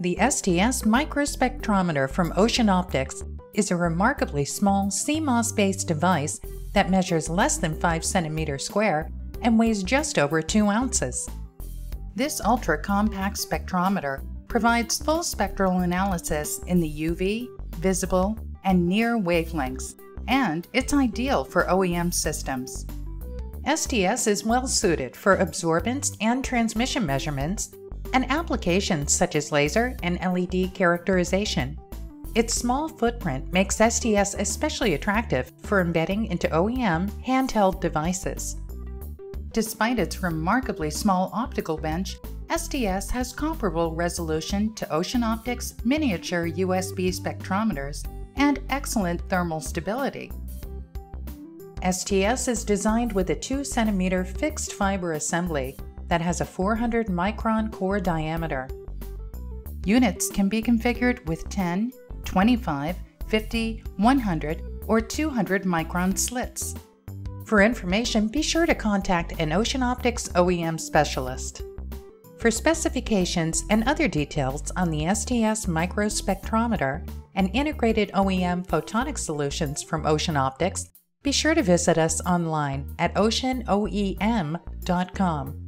The STS microspectrometer from Ocean Optics is a remarkably small CMOS-based device that measures less than 5 centimeters square and weighs just over 2 ounces. This ultra-compact spectrometer provides full spectral analysis in the UV, visible, and near wavelengths, and it's ideal for OEM systems. STS is well suited for absorbance and transmission measurements and applications such as laser and LED characterization. Its small footprint makes STS especially attractive for embedding into OEM handheld devices. Despite its remarkably small optical bench, STS has comparable resolution to Ocean Optics miniature USB spectrometers and excellent thermal stability. STS is designed with a 2 cm fixed fiber assembly that has a 400 micron core diameter. Units can be configured with 10, 25, 50, 100, or 200 micron slits. For information, be sure to contact an Ocean Optics OEM specialist. For specifications and other details on the STS microspectrometer and integrated OEM photonic solutions from Ocean Optics, be sure to visit us online at oceanoem.com.